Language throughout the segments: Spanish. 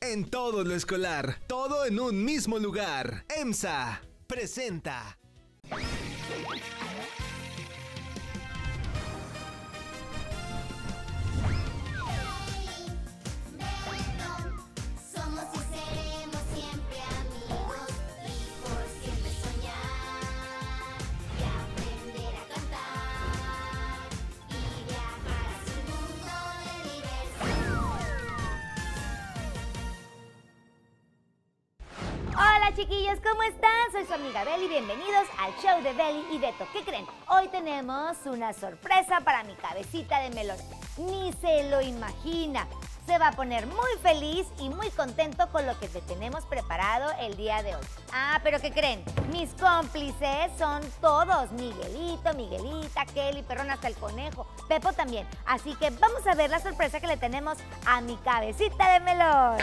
En todo lo escolar, todo en un mismo lugar. EMSA presenta. ¿Cómo están? Soy su amiga Beli, bienvenidos al show de Beli y Beto. ¿Qué creen? Hoy tenemos una sorpresa para mi cabecita de melón. Ni se lo imagina. Se va a poner muy feliz y muy contento con lo que te tenemos preparado el día de hoy. Ah, pero ¿qué creen? Mis cómplices son todos. Miguelito, Miguelita, Kelly, Perrón, hasta el conejo. Pepo también. Así que vamos a ver la sorpresa que le tenemos a mi cabecita de melón.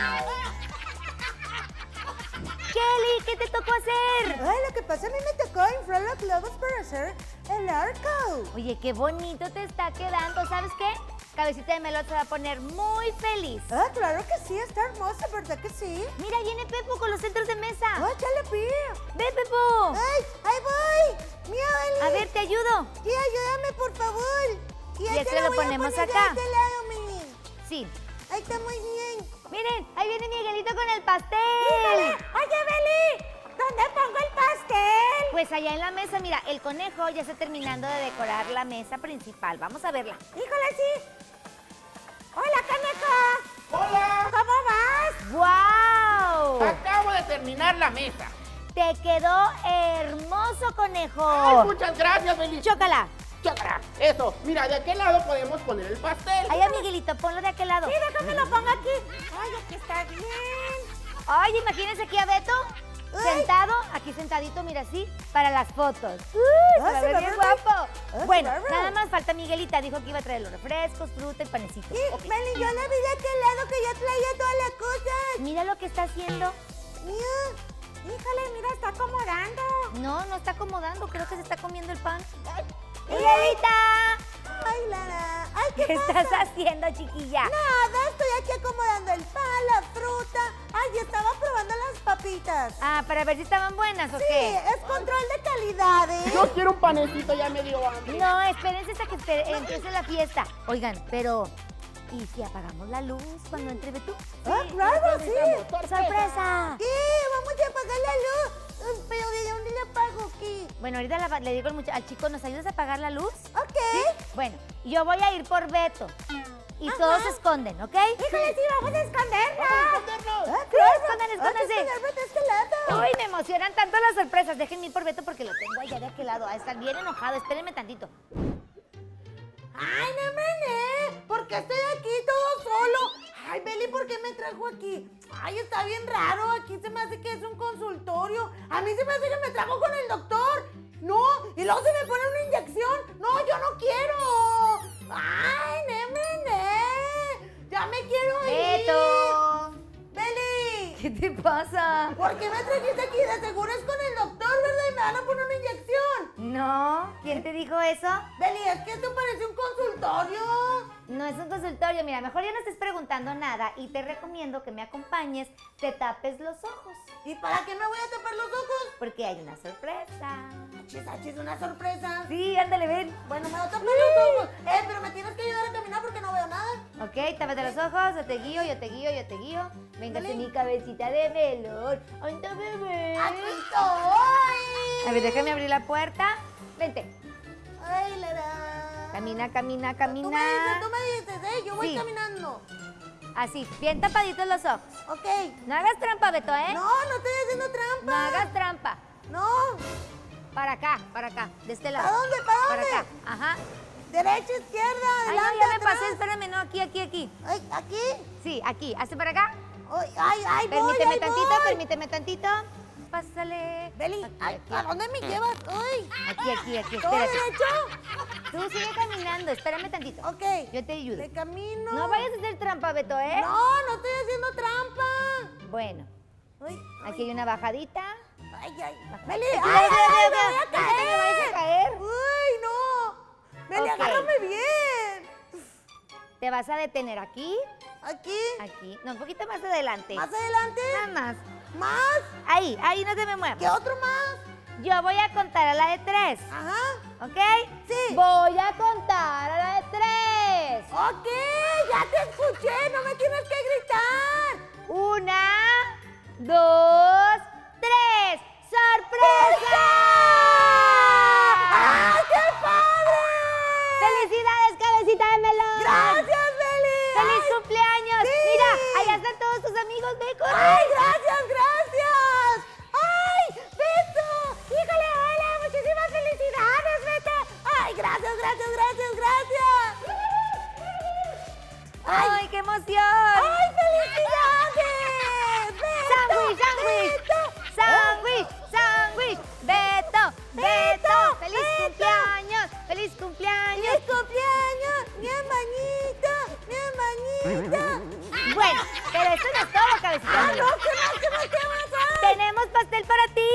Kelly, ¿qué te tocó hacer? Ay, lo que pasa a mí me tocó inflar los globos para hacer el arco. Oye, qué bonito te está quedando. ¿Sabes qué? Cabecita de melón se va a poner muy feliz. Ah, claro que sí, está hermosa, ¿verdad que sí? Mira, viene Pepo con los centros de mesa. ¡Ay, chale, pi! ¡Ve, Pepo! ¡Ay, ahí voy! ¡Mía, Eli! A ver, te ayudo. Sí, ayúdame, por favor. Y ahí este lo a ponemos acá. De este lado. Sí. Ahí está muy bien. Miren, ahí viene Miguelito con el pastel. ¡Híjole! ¡Oye, Beli! ¿Dónde pongo el pastel? Pues allá en la mesa, mira, el conejo ya está terminando de decorar la mesa principal. Vamos a verla. ¡Híjole, sí! ¡Hola, Caneco! ¡Hola! ¿Cómo vas? ¡Wow! Acabo de terminar la mesa. Te quedó hermoso, Ay, conejo. muchas gracias, Beli. Chócala. Eso, mira, de aquel lado podemos poner el pastel. Allá, Miguelito, ponlo de aquel lado. Sí, déjame lo pongo aquí. ¡Ay, aquí está bien! Ay, imagínense aquí a Beto Ay. sentado, aquí sentadito, mira así, para las fotos. Uy, Ay, se ve bien guapo. Ay, Bueno, qué nada más falta Miguelita, dijo que iba a traer los refrescos, fruta y panecito. Sí, Beli, yo la vi de aquel lado que ya traía todas las cosas. Mira lo que está haciendo. Mira, híjole, mira, está acomodando. No, no está acomodando, creo que se está comiendo el pan. ¡Miguelita! Ay, Lara. Ay, ¿qué, ¿Qué pasa? estás haciendo, chiquilla? Nada, estoy aquí acomodando el pan, la fruta. Ay, estaba probando las papitas. Ah, para ver si estaban buenas o Sí, qué. es control de calidad, ¿eh? Yo quiero un panecito, ya me dio hambre. No, espérense hasta que empiece la fiesta. Oigan, pero ¿y si apagamos la luz cuando entre Betú? Ah, claro, sí. ¡Sorpresa! ¿Qué? Vamos a apagar la luz. Pero ¿de dónde la apago aquí? Bueno, ahorita la- le digo al, chico, ¿nos ayudas a apagar la luz? Ok. Bueno, yo voy a ir por Beto. Y Ajá. todos se esconden, ¿ok? Híjole, sí, vamos a escondernos. Ah, Sí, escondan, que escóndanse. escondernos de este lado. Uy, me emocionan tanto las sorpresas. Déjenme ir por Beto porque lo tengo allá de aquel lado. A estar bien enojado. Espérenme tantito. Ay, no me ¿Por qué estoy aquí todo solo? Ay, Beli, ¿por qué me trajo aquí? Ay, está bien raro. Aquí se me hace que es un consultorio. A mí se me hace que me trajo con el doctor. No, y luego se me pone una inyección. No, yo no quiero. Ay, nene, Ya me quiero ir. Beto. ¿Qué te pasa? ¿por qué me trajiste aquí? De seguro es con el doctor, ¿verdad? Y me van a poner una inyección. No, ¿quién te dijo eso? Beli, es que esto parece un consultorio. No es un consultorio. Mira, mejor ya no estés preguntando nada y te recomiendo que me acompañes, te tapes los ojos, ¿Y para qué me voy a tapar los ojos? porque hay una sorpresa. Achis, achis, una sorpresa. Sí, ándale, ven. Bueno, me voy a tapar los ojos. Eh, pero me tienes que ayudar a caminar porque no veo nada. Ok, tápate los ojos, yo te guío, yo te guío, yo te guío. Véngase Dale. mi cabecita de melón. ¡Anda, bebé! ¡Aquí estoy! A ver, déjame abrir la puerta. Vente. ¡Ay, Lara! Camina, camina, Tú me dices, camina. tú me dices, ¿eh? Yo voy Sí. caminando. Así, bien tapaditos los ojos. Ok. No hagas trampa, Beto, ¿eh? No, no estoy haciendo No trampa. hagas trampa. No. Para acá, para acá, de este lado. ¿Para dónde, para Para dónde? acá, ajá. Derecha, izquierda, Ay, no, adelante, ya me atrás. pasé, espérame, no, aquí, aquí, aquí. Ay, ¿aquí? Sí, aquí, hazte para acá. Ay, ay, ay, Permíteme tantito, voy. permíteme tantito. Pásale. Beli, Aquí, ay, aquí, ¿a dónde me llevas? Ay, Aquí, aquí, aquí, ¿todo espérate. derecho? Tú sigue caminando, espérame tantito. Ok. Yo te ayudo. De camino. No vayas a hacer trampa, Beto, ¿eh? No, no estoy haciendo trampa. Bueno, Ay, aquí hay una bajadita. ay, ay. Beli, ay, ay, ay, me voy a que te vayas a caer. caer. Ay, no. Beli, Ok. agárrame bien. Te vas a detener aquí. Aquí. Aquí. No, un poquito más adelante. Más adelante. Nada más. Más. Ahí, ahí no te me muevas. ¿Qué otro más? Yo voy a contar a la de tres. Ajá. ¿Ok? Sí. Voy a contar a la de tres. Ok, ya te escuché, no me tienes que gritar. Una, dos, tres. ¡Sorpresa! ¡Ay, qué padre! ¡Felicidades, cabecita de melón! ¡Gracias, Beli! ¡Feliz Ay, cumpleaños! sí. Mira, allá están todos tus amigos, ve, corre. ¡Ay, gracias, gracias! ¡Ay, Beto! ¡Híjole, hola! ¡Muchísimas felicidades, Beto! ¡Ay, gracias, gracias, gracias, gracias! ¡Ay, qué emoción! ¡Ay, felicidades! ¡Beto! ¡Sándwich, sándwich! ¡Beto! ¡Sándwich, sándwich! ¡Beto, Beto! ¡Feliz Beto. cumpleaños! ¡Feliz cumpleaños! ¡Feliz cumpleaños! ¡Mi hermanito! ¡Mi hermanito! Bueno, pero esto no cabecita ¡Ah, no! ¿Qué más, qué más, qué más? ¡Tenemos pastel para ti!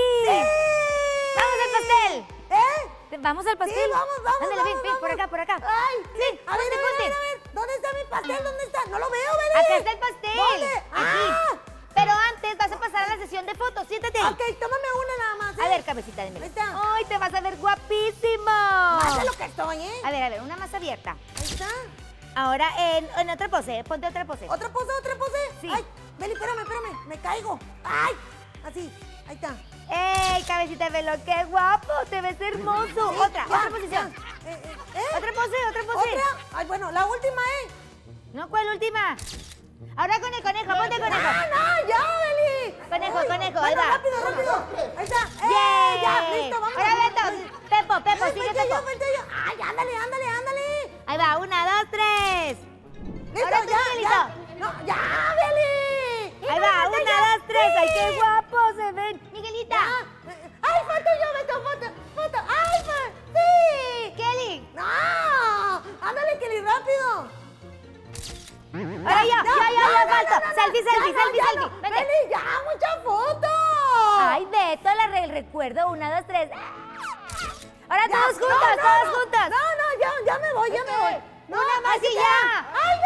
¡Vamos al pastel! ¿Eh? Vamos al pastel. Sí, vamos, vamos, Ándale, ven, vamos, ven, por acá, por acá. ¡Ay! Sí, a ver, ponte, a ver, a ver, a ver. ¿Dónde está mi pastel? ¿Dónde está? No lo veo, Beli. Acá está el pastel. ¿Dónde? Aquí. ¡Ah! Pero antes vas a pasar a la sesión de fotos. Siéntate. Ok, tómame una nada más. ¿eh? A ver, cabecita de. Ahí está. ¡Ay, te vas a ver guapísimo! Más de lo que estoy, ¿eh? A ver, a ver, una más abierta. Ahí está. Ahora en, en otra pose, ponte otra pose. ¿Otra pose, otra pose? Sí. Ay, Beli, espérame, espérame. Me caigo. ¡Ay! Así. Ahí está. ¡Ey, cabecita de melón! ¡Qué guapo! ¡Te ves hermoso! Sí, otra, ya, otra posición. Eh, eh, ¿eh? Otra pose, otra pose. ¿Otra? Ay, bueno, la última, ¿eh? No, ¿cuál última? Ahora con el conejo, ponte ¡Ah, conejo. no! ¡Ya, Beli! Conejo, conejo, ahí bueno, va. rápido, rápido. Ahí está. ¡Eh! Ya, listo, vamos. Ahora Beto, Pepo, Pepo, Ay, sigue Pepo. yo, yo. ¡Ay, ándale, ándale, ándale! Ahí va, una, dos, tres. ¡Listo, Ahora tú, ya! ¡No, ya, Beli! Ahí va, falta una, dos, tres. ¡Ay, qué guapos se ven! Miguelita. Ya. ¡Ay, falta yo, Beto, falta, falta! ¡Ay, fa- sí! Kelly. ¡No! ¡Ándale, Kelly, rápido! Ahora yo, yo, yo falto. Selfie, selfie, ya, selfie, ya selfie. Beli, ya, mucha foto! Ay, Beto, la recuerdo. Una, dos, tres. Ahora Ya, todos juntos, todos juntos. No, no, ya, ya me voy, ya me voy. No, más y ya. ya. ¡Ay,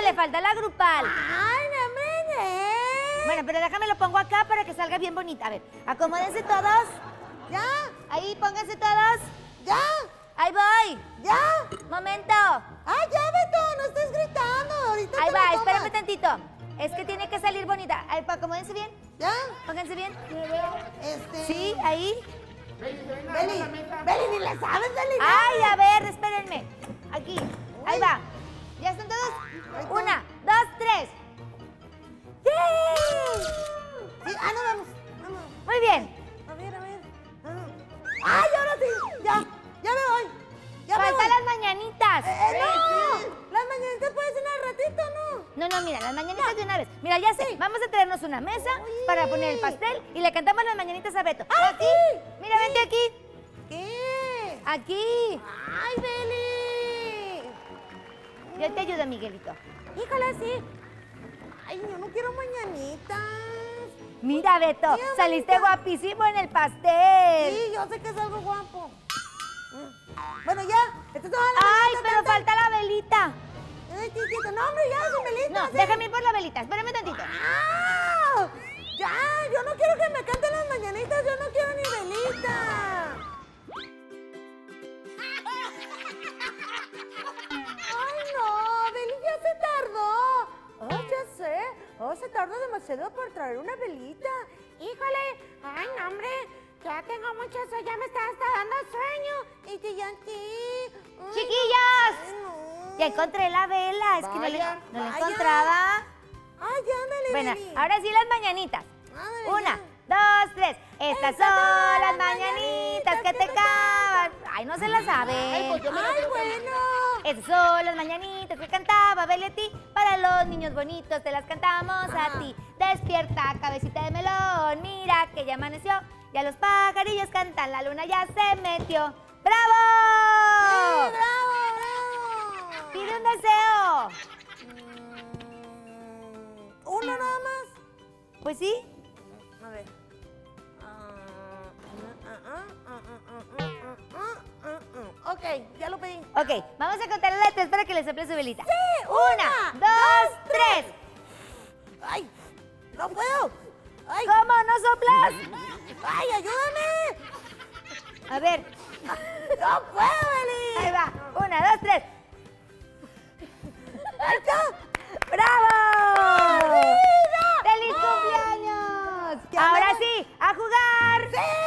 Ándale, falta la grupal. ¡Ay, no me. Bueno, pero déjame lo pongo acá para que salga bien bonita. A ver, acomódense todos. ¿Ya? Ahí, pónganse todos. ¿Ya? Ahí voy. ¿Ya? Momento. ¡Ay, ya, Beto! ¡No estés gritando! Ahorita Ahí te va, espérame tantito. Es que tiene que salir bonita. Ahí, acomódense bien. ¿Ya? Pónganse bien. Este... Sí, ahí. Beli, Beli, ni le sabes, Beli. Ay, a ver, espérenme. Aquí. Ahí va. ¿Ya están todos? Una, dos, tres. ¡Sí! Sí, ah, no, vamos. Vamos. Muy bien. A ver, a ver. Ah. ¡Ay, ahora sí! Ya, ya me voy. Ya me voy. Faltan las mañanitas. Eh, eh, no! Las mañanitas pueden ser al ratito, ¿no? No, no, mira, las mañanitas de una vez. Mira, ya sé, vamos a traernos una mesa para poner el pastel y le cantamos las mañanitas a Beto. ¡Ah, aquí, sí! mira, vente aquí, ¿Qué? aquí. ¡Ay, Beli! Yo te ayudo, Miguelito. Híjole, sí. Ay, yo no quiero mañanitas. Mira, Beto, Mira, saliste guapísimo en el pastel. Sí, yo sé que es algo guapo. Mm. Bueno, ya. Es toda la Ay, pero falta la velita. Ay, chiquito. No, hombre, ya, sin velitas. No, déjame ir por la velita, espérame tantito. ¡Ah! Ya, yo no quiero que me canten las mañanitas, yo no quiero ni velita. Demasiado por traer una velita. Híjole, ay, no, hombre. Ya tengo mucho sueño, ya me está hasta dando sueño. Y te ya ti. Ay, Chiquillos, ay, no. ya encontré la vela, es que no, le- no la encontraba. Ay, ándale, Bueno, ahora sí las mañanitas. Ándale, Una, ya. dos, tres. Estas son las mañanitas que te cantan. Ay, no se las sabe. Ay, pues yo me Ay, lo bueno. Estas son las mañanitas que cantaba Beli a ti. Para los niños bonitos te las cantamos a ti. Despierta, cabecita de melón. Mira que ya amaneció. Ya los pajarillos cantan. La luna ya se metió. ¡Bravo! Bravo, bravo. Pide un deseo. Mm, Uno nada más. Pues sí. A ver. Ok, ya lo pedí. Ok, vamos a contar las tres para que le sople su velita. Sí, Una, dos, tres. ¡Ay! ¡No puedo! ¡Ay! ¿Cómo no soplas? ¡Ay, ayúdame! A ver, ¡No puedo, Beli! ahí va. Una, dos, tres. ¡Ahí! ¡Bravo! ¡Feliz cumpleaños! ¡Ya Ahora sí, a jugar. ¡Sí!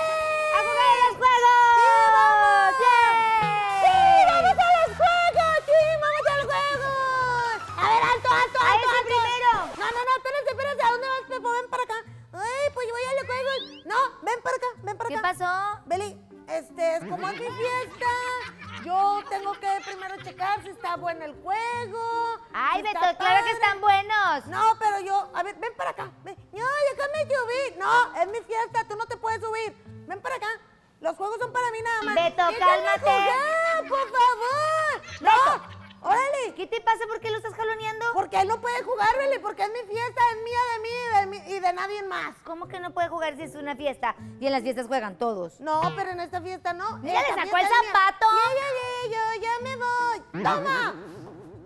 Todos. No, pero en esta fiesta no. Mira, le sacó el zapato. Ya, ya, ya, yo ya me voy. Toma.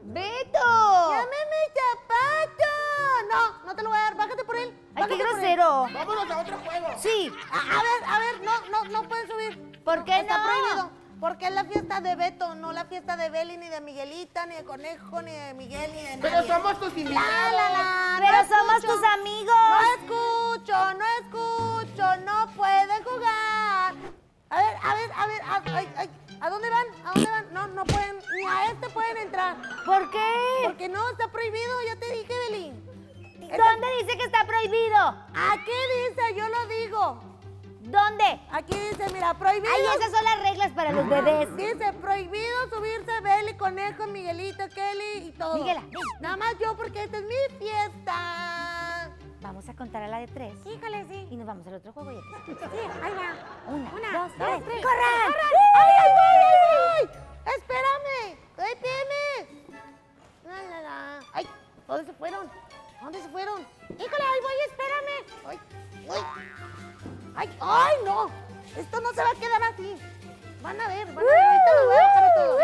¡Beto! Dame mi zapato. No, no te lo voy a dar. Bájate por él. ¡Ay, qué Bájate por él. grosero! Vámonos a otro juego. Sí, A, a ver, a ver, no, no, no pueden subir. ¿Por qué Está no? prohibido. Porque es la fiesta de Beto, no la fiesta de Beli, ni de Miguelita, ni de Conejo, ni de Miguel, ni de Pero nadie. somos tus La, invitados. la, la, pero no somos escucho. tus amigos. No escucho, no escucho, no pueden jugar. A ver, a ver, a ver, a, ay, ay, ¿a dónde van? ¿A dónde van? No, no pueden, ni a este pueden entrar. ¿Por qué? Porque no, está prohibido, ya te dije, Beli. ¿Dónde dice que está prohibido? Aquí dice, yo lo digo. ¿Dónde? Aquí dice, mira, prohibido. Ay, esas son las reglas para los bebés. Dice, prohibido subirse Beli, Conejo, Miguelito, Kelly y todo. Miguela. Nada más yo porque esta es mi fiesta. Contar a la de tres. Híjole, sí. Y nos vamos al otro juego. y aquí. Sí, ahí va. Una, Una, dos, dos, tres. ¡Corran! ¡Ay, ay, ay, ay, ay! ¡Espérame! ¡Ay, espérame! La, la, la. ¡Ay! ¿Dónde se fueron? ¿Dónde se fueron? ¡Híjole, ahí voy, espérame! ¡Ay! ¡Ay! ¡Ay! ¡Ay, no! Esto no se va a quedar así. Van a ver, van a ver. Ahorita lo voy a bajar todo.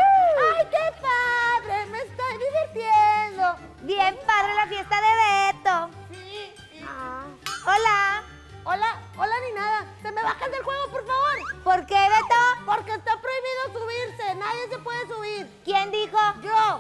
¡Ay, qué padre! ¡Me estoy divirtiendo! Bien padre la fiesta de Beto. Ah. Hola. Hola, hola ni nada. ¿Se me bajan del juego, por favor? ¿Por qué, Beto? Porque está prohibido subirse. Nadie se puede subir. ¿Quién dijo? Yo.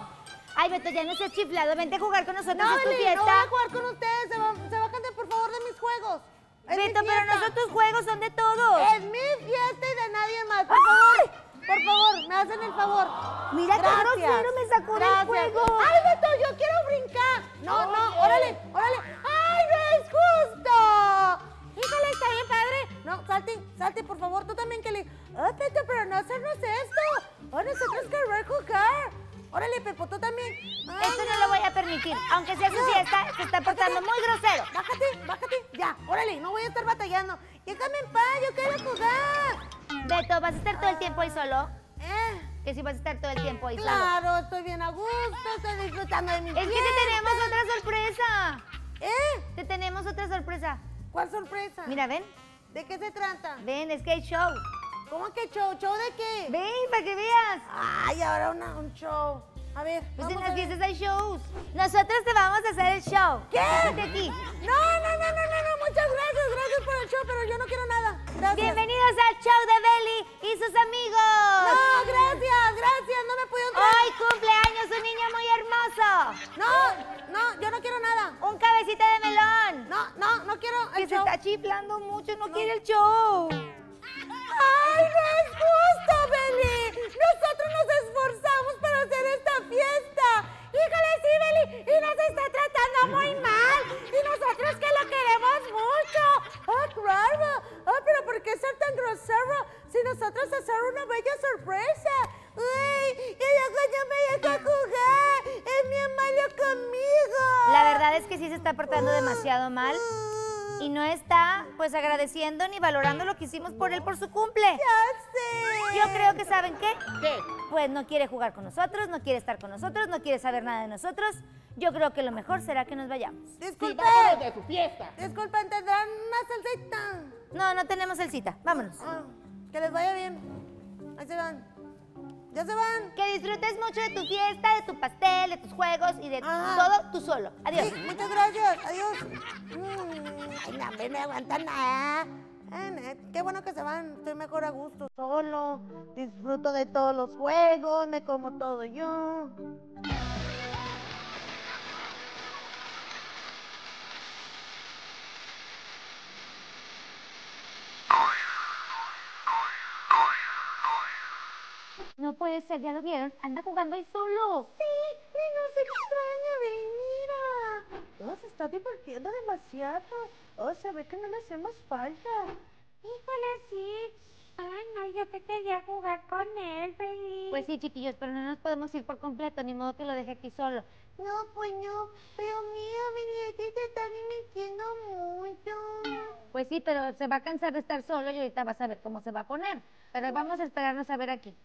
Ay, Beto, ya no seas chiflado. Vente a jugar con nosotros. No, es tu fiesta. no voy a jugar con ustedes. Se, va- se bajan de, por favor de mis juegos. Es mi Beto, pero fiesta. no son tus juegos, son de todos. Es mi fiesta y de nadie más. Por favor, por favor, me hacen el favor. Mira qué grosero me sacó del juego. ¡Ay, Beto, yo quiero brincar! No, no, órale, órale. ¡Ay, no es justo! Híjole, está bien padre. No, salte, salte, por favor, tú también, Kelly. Ay, Beto, pero no hacernos esto. Oh, nosotros queremos jugar. Órale, Pepo, tú también. Ay, Esto no lo voy a permitir. Aunque sea su No. fiesta, se está portando muy grosero. Bájate, bájate. Ya, órale, no voy a estar batallando. Déjame en paz, yo quiero jugar. Beto, ¿vas a estar todo el tiempo ahí solo? Eh, Que si vas a estar todo el tiempo ahí solo. claro, estoy bien a gusto, estoy disfrutando de mi Es que te tenemos otra sorpresa. ¿Eh? Te tenemos otra sorpresa. ¿Cuál sorpresa? Mira, ven. ¿De qué se trata? Ven, es que hay show. ¿Cómo que show? ¿Show de qué? Ven, para que veas. Ay, ahora una- un show. A ver, Pues en las fiestas hay shows. Nosotros te vamos a hacer el show. ¿Qué? Aquí. No, no, no, no, no, no, muchas gracias, gracias por el show, pero yo no quiero nada. Gracias. Bienvenidos al show de Belly y sus amigos. No, gracias, gracias, no me puedo entrar. Hoy cumpleaños un niño muy hermoso. No, no, yo no quiero nada. Un cabecita de melón. No, no, no quiero Que el se show. está chiflando mucho, no, quiere el show. ¡Ay, no es justo, muy mal. Y nosotros que lo queremos mucho. ¡Ah, claro! ¡Ah, pero por qué ser tan grosero si nosotros hacer una bella sorpresa! ¡Uy! Y luego yo me deja jugar. Es bien malo conmigo. La verdad es que sí se está portando demasiado mal y no está pues agradeciendo ni valorando lo que hicimos por él por su cumple. Ya sé. Yo creo que saben qué, ¿Qué? pues no quiere jugar con nosotros, no quiere estar con nosotros, no quiere saber nada de nosotros. Yo creo que lo mejor será que nos vayamos. Sí, Disculpen. vámonos de su fiesta. Disculpen, ¿tendrán una salsita? No, no tenemos el cita. Vámonos. Ah, que les vaya bien. Ahí se van. Ya se van. Que disfrutes mucho de tu fiesta, de tu pastel, de tus juegos y de todo tú solo. Adiós. Sí, muchas gracias. Adiós. Mm, ay, no, no aguantan nada. Qué bueno que se van. Estoy mejor a gusto. Solo. Disfruto de todos los juegos. Me como todo yo. No puede ser, ya lo vieron. Anda jugando ahí solo. Sí, y no se extraña, ven, mira. Oh, se está divirtiendo demasiado. Oh, se ve que no le hacemos falta. Híjole, sí. Ay, no, yo que quería jugar con él, feliz. Pues sí, chiquillos, pero no nos podemos ir por completo, ni modo que lo deje aquí solo. No, pues no. Pero mira, mi te está divirtiendo mucho. Pues sí, pero se va a cansar de estar solo y ahorita vas a ver cómo se va a poner. Pero vamos a esperarnos a ver aquí.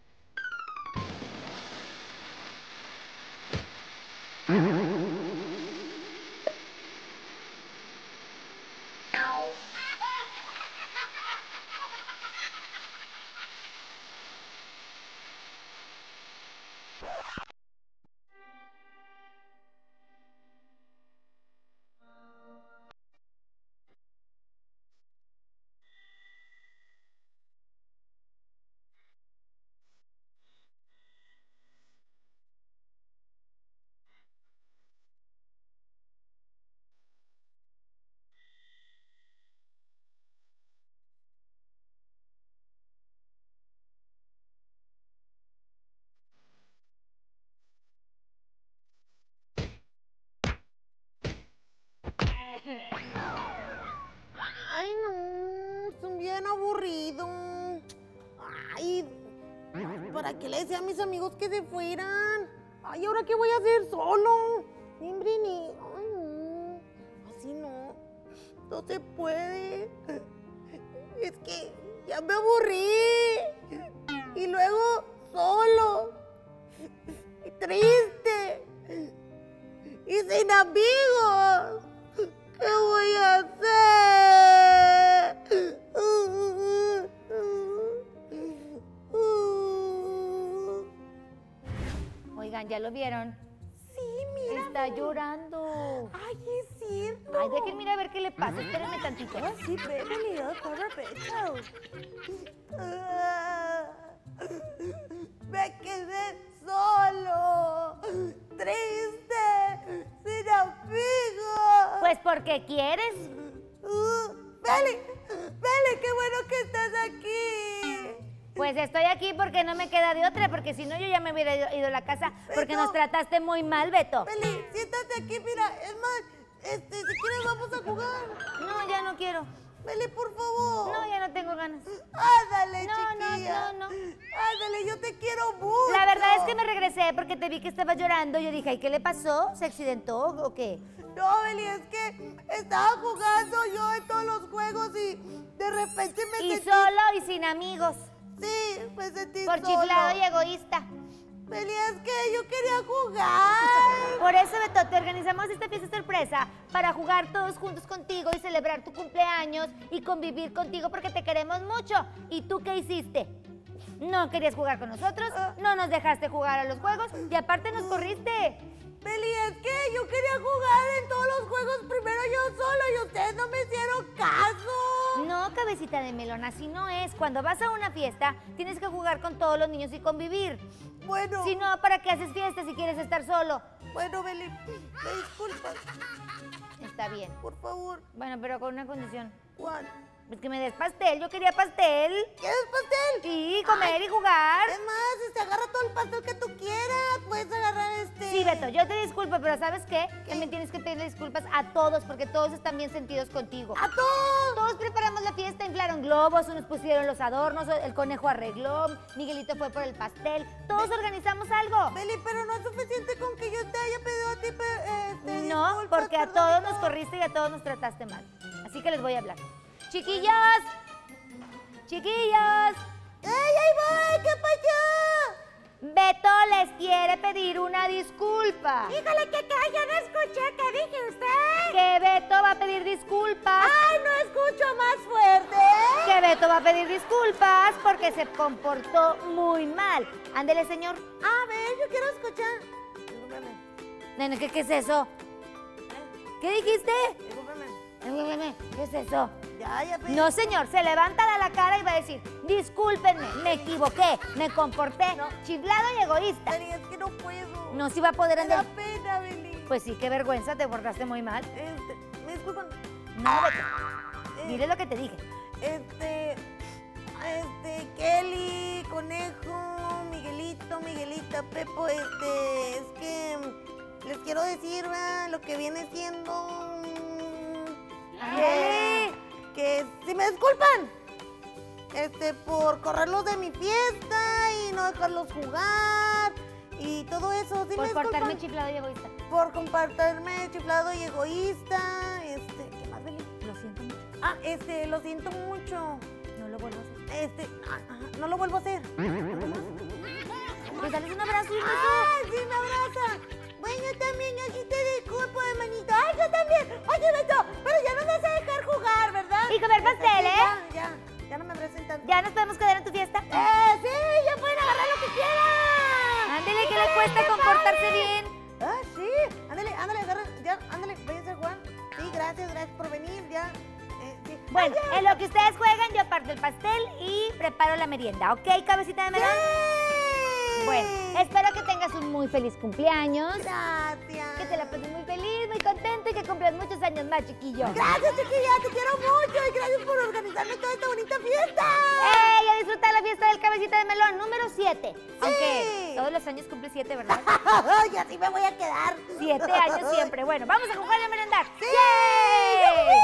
Qué le decía a mis amigos que se fueran? Ay, ¿ahora qué voy a hacer solo? Ni ni. Ay. Así no. No se puede. Es que ya me aburrí. Y luego solo. Y triste. Y sin amigos. ¿Qué voy a hacer? ¿Ya lo vieron? Sí, mira. Está llorando. Ay, es cierto. Ay, déjenme ir a ver qué le pasa. Espérenme tantito. Ah, sí, oh, corre, Ah, Me quedé solo, triste, sin amigos. Pues porque quieres. Uh, Beli, Beli, qué bueno que estás aquí. Pues estoy aquí porque no me queda de otra, porque si no yo ya me hubiera ido, a la casa porque Beto. nos trataste muy mal, Beto. Beli, siéntate aquí, mira, es más, este, si quieres vamos a jugar. No, ya no quiero. Beli, por favor. No, ya no tengo ganas. Ándale, No, no, chiquilla. no, no. Ándale, yo te quiero mucho. La verdad es que me regresé porque te vi que estabas llorando. Yo dije, ¿y qué le pasó? ¿Se accidentó o qué? No, Beli, es que estaba jugando yo en todos los juegos y de repente me Y sentí... solo y sin amigos. Sí, me sentí Por solo. chiflado y egoísta. Beli, es que yo quería jugar. Por eso, Beto, te organizamos esta fiesta sorpresa para jugar todos juntos contigo y celebrar tu cumpleaños y convivir contigo porque te queremos mucho. ¿Y tú qué hiciste? No querías jugar con nosotros, no nos dejaste jugar a los juegos y aparte nos corriste. Beli, es que yo quería jugar en todos los juegos primero yo solo y ustedes no me hicieron caso. No, cabecita de melón, así no es. Cuando vas a una fiesta, tienes que jugar con todos los niños y convivir. Bueno, Si no, ¿para qué haces fiesta si quieres estar solo? bueno, Beli, me disculpas, Está bien. por favor. Bueno, pero con una condición. Juan, Es que me des pastel, yo quería pastel. ¿quieres pastel? Sí, comer y jugar. Es más, este, agarra todo el pastel que tú quieras. Puedes agarrar este... Sí, Beto, yo te disculpo, pero ¿sabes qué? También tienes que pedirle disculpas a todos porque todos están bien sentidos contigo. ¡A todos! Todos preparamos la fiesta, inflaron globos, unos pusieron los adornos, el conejo arregló, Miguelito fue por el pastel. Todos organizamos algo. Beli, pero no es suficiente con que yo te haya pedido a ti, pe- este, No, disculpas, porque a todos no. nos corriste y a todos nos trataste mal. Así que les voy a hablar. Chiquillos, chiquillos, ¡Ey, ahí voy! ¿Qué pasó? Beto les quiere pedir una disculpa. Híjole, que que yo no escuché. ¿Qué dije usted? Que Beto va a pedir disculpas. ¡Ay, no escucho más fuerte! Que Beto va a pedir disculpas porque se comportó muy mal. Ándele, señor. A ver, yo quiero escuchar. Nene, ¿qué, qué es eso? ¿Qué dijiste? discúlpeme. ¿Qué es eso? No, señor, se levanta de la cara y va a decir, discúlpenme, me equivoqué, me comporté chiflado y egoísta. Beli, es que no puedo. No se iba a poder Me da andar. pena, Beli. Pues sí, qué vergüenza, te portaste muy mal. Este, me disculpan. No, Beto, Eh, dile lo que te dije. Este, este, Kelly, Conejo, Miguelito, Miguelita, Pepo, este, es que les quiero decir, ¿verdad? lo que viene siendo que si me disculpan, este, por correrlos de mi fiesta y no dejarlos jugar y todo eso, ¿sí Por me portarme chiflado y egoísta. por compartirme chiflado y egoísta, este, ¿qué más, Beli? Lo siento mucho, Ah, este, lo siento mucho. no lo vuelvo a hacer. Este, ah, no lo vuelvo a hacer. Pues dale un abrazo beso. ¡Ay, sí, me abraza! Bueno, también, yo sí te disculpo, hermanito. ¡Ay, yo también! Oye, Beto, pero ya nos vas a dejar. Y comer pastel, ¿eh? Ya, ya, ya no me abracen tanto. ¿Ya nos podemos quedar en tu fiesta? ¡Eh, sí! ¡Ya pueden agarrar lo que quieran! Ándele, que le cuesta comportarse bien. ¡Ah, sí! Ándale, ándale, agarra, ya, ándale, váyanse a jugar. Sí, gracias, gracias por venir, ya. Eh, sí. Bueno, Ay, ya. en lo que ustedes juegan, yo parto el pastel y preparo la merienda, ¿ok, cabecita de melón? ¡Sí! Bueno, espero que tengas un muy feliz cumpleaños. Gracias. Que te la pases muy y que cumplas muchos años más, chiquillo. Gracias, chiquilla, te quiero mucho y gracias por organizarme toda esta bonita fiesta. ¡Ey! A disfrutar la fiesta del cabecita de melón número 7. Aunque todos los años cumple 7, ¿verdad? y así me voy a quedar. 7 años siempre. Bueno, vamos a jugar y a merendar. ¡Sí! ¡Yay!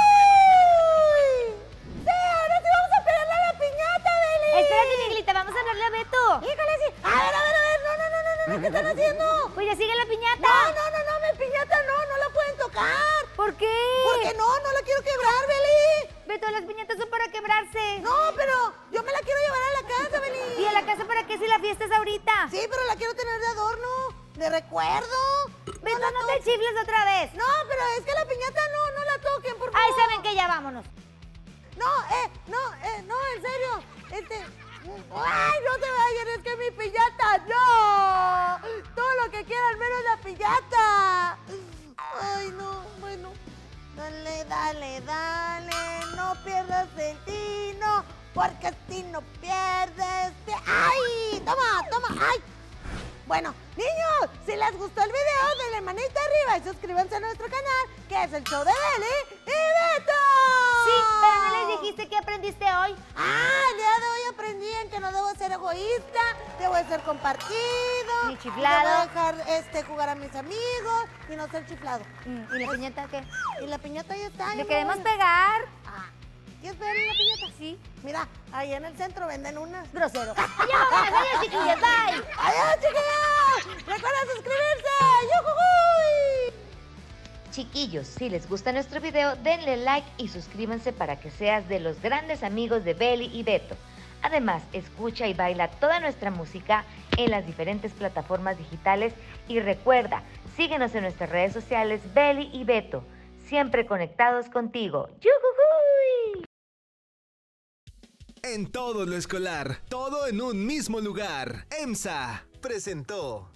¡Sí! ¡Ahora sí vamos a pegarle a la piñata, Beli! Espérate, Miguelita, vamos a hablarle a Beto. ¡Híjole, sí! A ver, a ver, a ver. No, no, no, no, no. ¿Qué están haciendo? Pues ya sigue la piñata. No, no, no, no, mi piñata no, no la tocar. ¿Por qué? ¿Por qué no? No la quiero quebrar, Beli. Beto, las piñatas son para quebrarse. No, pero yo me la quiero llevar a la casa, Beli. ¿Y a la casa para qué si la fiesta es ahorita? Sí, pero la quiero tener de adorno, de recuerdo. Beto, no te chifles otra vez. No, pero es que la piñata no, no la toquen, por favor. Ay, saben que ya vámonos. No, eh, no, eh, no, en serio. Este. ¡Ay, no se vayan! Es que mi piñata, ¡no! Todo lo que quieran, menos la piñata. Ay, no, bueno. Dale, dale, dale. No pierdas el tino, porque si no pierdes. te- ¡Ay! ¡Toma, toma! ¡Ay! Bueno, niños, si les gustó el video, denle manita arriba y suscríbanse a nuestro canal, que es el show de Beli y Beto. Sí, pero no les dijiste que aprendiste hoy. Ah, el día de hoy aprendí en que no debo ser egoísta, debo de ser compartido. Ni chiflado. Debo dejar este, jugar a mis amigos y no ser chiflado. Mm, ¿Y la piñata qué? Y la piñata ya está. ¿Le queremos pegar? Ah, ¿Quieres pegarle la piñata? Sí. Mira, ahí en el centro venden unas. Grosero. Ya adiós, chiquillos, bye. ¡Adiós, chiquillos! ¡Recuerda suscribirse! ¡Yujujuy! Chiquillos, si les gusta nuestro video, denle like y suscríbanse para que seas de los grandes amigos de Belly y Beto. Además, escucha y baila toda nuestra música en las diferentes plataformas digitales y recuerda, síguenos en nuestras redes sociales Belly y Beto, siempre conectados contigo. ¡Yujujuy! En todo lo escolar, todo en un mismo lugar. EMSA presentó